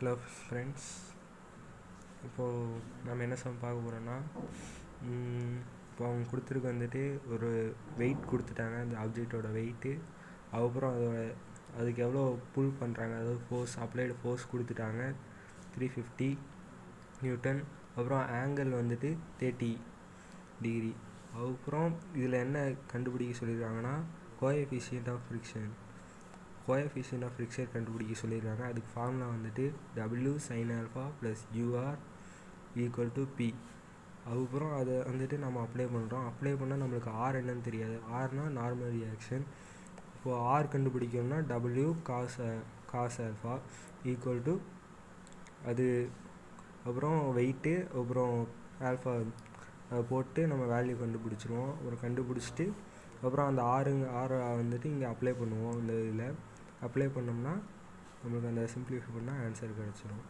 Hello friends இப்போது நம்ம என்ன சம் பார்க்க போகிறோன்னா இப்போ அவங்க கொடுத்துருக்கு வந்துட்டு ஒரு வெயிட் கொடுத்துட்டாங்க அந்த ஆப்ஜெக்டோட வெயிட்டு அதுக்கப்புறம் அதோட அதுக்கு எவ்வளோ புல் பண்ணுறாங்க அதாவது ஃபோர்ஸ் அப்ளைடு ஃபோர்ஸ் கொடுத்துட்டாங்க. த்ரீ ஃபிஃப்டி நியூட்டன் அப்புறம் ஆங்கிள் வந்துட்டு தேர்ட்டி டிகிரி அதுக்கப்புறம் இதில் என்ன கண்டுபிடிக்க சொல்லியிருக்காங்கன்னா coefficient of friction coefficient of friction கண்டுபிடிக்க சொல்லியிருக்காங்க. அதுக்கு ஃபார்முலா வந்துட்டு W sine alpha plus mu R equal to P அதுக்கப்புறம் அதை வந்துட்டு நம்ம அப்ளை பண்ணுறோம் அப்ளை பண்ணால் நம்மளுக்கு ஆர் என்னன்னு தெரியாது. ஆர்னா நார்மல் ரியாக்ஷன் இப்போது ஆர் கண்டுபிடிக்கணும்னா W cos cos alpha equal to அது அப்புறம் வெயிட்டு அப்புறம் ஆல்ஃபா அதை போட்டு நம்ம வேல்யூ கண்டுபிடிச்சிருவோம். அப்புறம் கண்டுபிடிச்சிட்டு அப்புறம் அந்த ஆறுங்க ஆரை வந்துட்டு இங்கே அப்ளை பண்ணுவோம் இந்த இதில். அப்ளை பண்ணோம்னா நம்மளுக்கு அந்த சிம்பிளிஃபை பண்ணால் ஆன்சர் கிடச்சிரும்.